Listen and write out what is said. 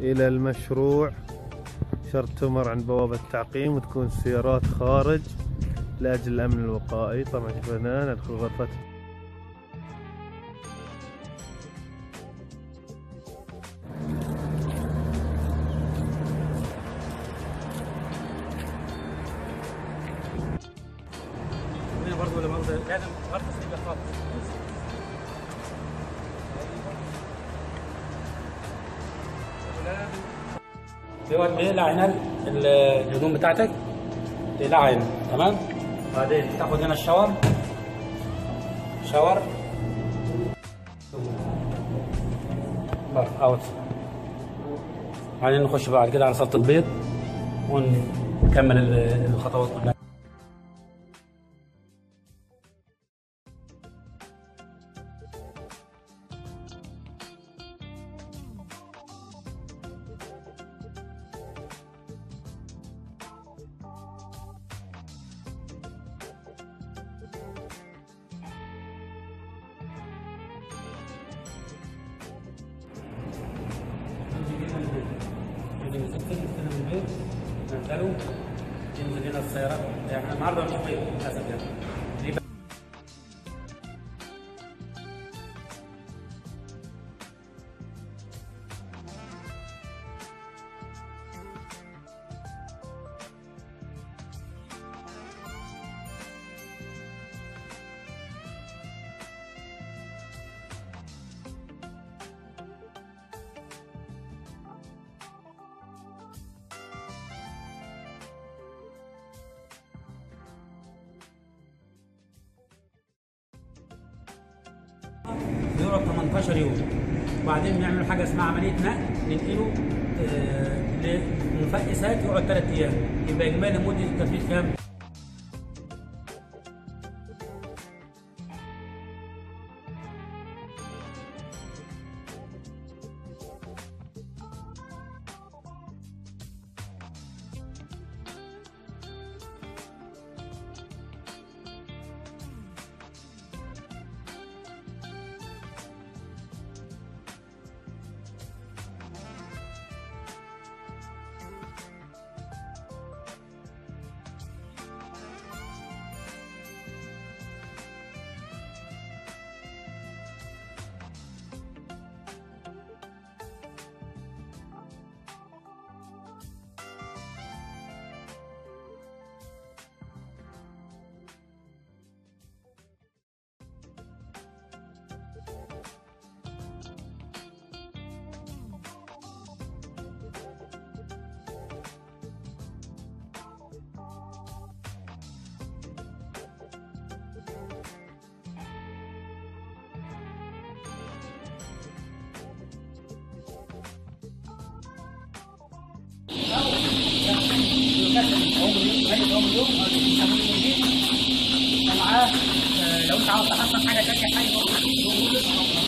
إلى المشروع. شرط تمر عند بوابة التعقيم وتكون السيارات خارج لأجل الأمن الوقائي. طبعا شوفنا ندخل غرفة. برضه ولا لازم غرفة خالص دلوقتي بيقلع هنا ال- الهدوم بتاعتك؟ تقلعها تمام؟ بعدين تاخد هنا الشاور. شاور. اوت بعدين نخش بعد كده على صالة البيض ونكمل ال- الخطوات كلها. ينزل هنا السيارات يعني النهارده مش بيت للأسف يعني. بيقعد 18 يوم وبعدين بنعمل حاجة اسمها عملية نقل ننقله آه، لمفقسات يقعد ثلاث أيام يبقى إجمالي مدة التنفيذ كام؟ لو انت عاوز تحصل حاجه ثانيه حاجه برضه